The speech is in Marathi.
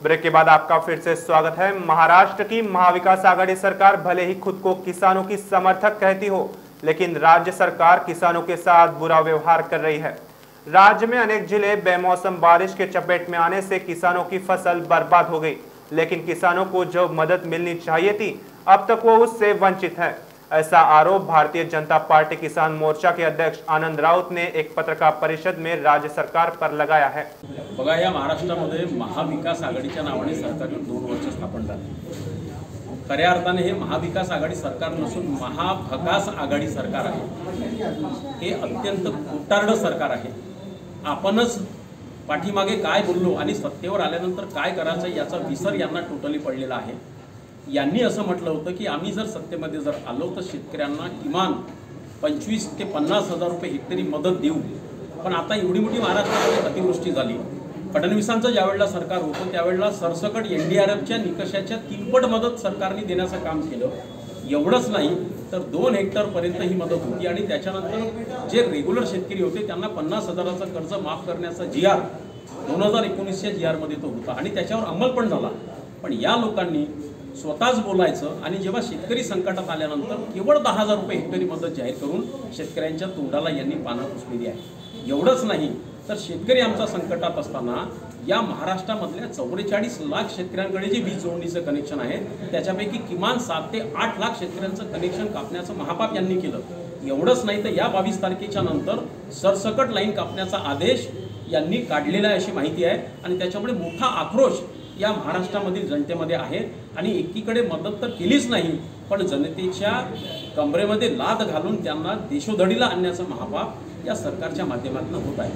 ब्रेक के बाद आपका फिर से स्वागत है। महाराष्ट्र की महाविकास आघाड़ी सरकार भले ही खुद को किसानों की समर्थक कहती हो, लेकिन राज्य सरकार किसानों के साथ बुरा व्यवहार कर रही है। राज्य में अनेक ज़िले बेमौसम बारिश के चपेट में आने से किसानों की फ़सल बर्बाद हो गई, लेकिन किसानों को जो मदद मिलनी चाहिए थी, अब तक वो उससे वंचित है। ऐसा आरोप भारतीय जनता पार्टी किसान मोर्चा के अध्यक्ष आनंद राउत ने एक पत्रकार परिषद में राज्य सरकार पर लगाया है। बघा या महाराष्ट्रामध्ये महाविकास आघाडीच्या नावाने सरकार दोन वर्ष स्थापन झाले. खऱ्या अर्थाने हे महाविकास आघाडी सरकार नसून महाभकास आघाडी सरकार आहे. हे अत्यंत कुटारडं सरकार आहे. आपणच पाठीमागे काय बोललो आणि सत्तेवर आल्यानंतर काय करायचं याचा विसर यांना टोटली पडलेला आहे. यांनी असं म्हटलं होतं की आम्ही जर सत्तेमध्ये जर आलो तर शेतकऱ्यांना किमान पंचवीस ते पन्नास हजार रुपये हेक्टरी मदत देऊ. पण आता एवढी मोठी महाराष्ट्रामध्ये अतिवृष्टी झाली. फडणवीसांचं ज्यावेळेला सरकार होतं त्यावेळेला सरसकट एन डी आर एफच्या निकषाच्या तीनपट मदत सरकारने देण्याचं काम केलं. एवढंच नाही तर दोन हेक्टरपर्यंत ही मदत होती आणि त्याच्यानंतर जे रेग्युलर शेतकरी होते त्यांना पन्नास हजाराचं कर्ज माफ करण्याचा जी आर दोन हजार एकोणीसच्या जी आरमध्ये तो होता आणि त्याच्यावर अंमल पण झाला. पण या लोकांनी स्वतःच बोलायचं आणि जेव्हा शेतकरी संकटात आल्यानंतर केवळ दहा हजार रुपये हेक्टरी मदत जाहीर करून शेतकऱ्यांच्या तोंडाला यांनी पानं पुसलेली आहे एवढंच नाही तर शेतकरी आमचा संकटात असताना या महाराष्ट्रामधल्या चौवेचाळीस लाख शेतकऱ्यांकडे जे वीज जोडणीचं कनेक्शन आहे त्याच्यापैकी किमान सात ते आठ लाख शेतकऱ्यांचं कनेक्शन कापण्याचं महापाप यांनी केलं. एवढंच नाही तर या बावीस तारखेच्या नंतर सरसकट लाईन कापण्याचा आदेश यांनी काढलेला आहे अशी माहिती आहे. आणि त्याच्यामुळे मोठा आक्रोश या महाराष्ट्रामधील जनतेमध्ये आहे आणि एकीकडे मदत तर केलीच नाही पण जनतेच्या कमरेमध्ये लाद घालून त्यांना देशोधडीला आणण्याचा महापाप या सरकारच्या माध्यमातून होत आहे.